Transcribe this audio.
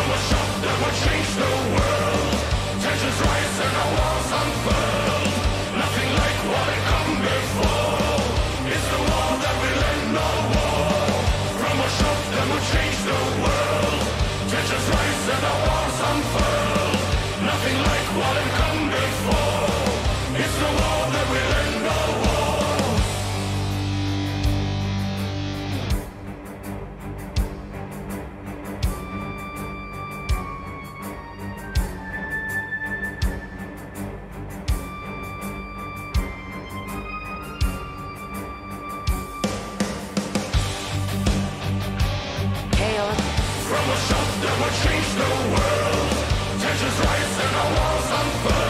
world was will shot that will change the world. Tensions rise and our walls unfurl.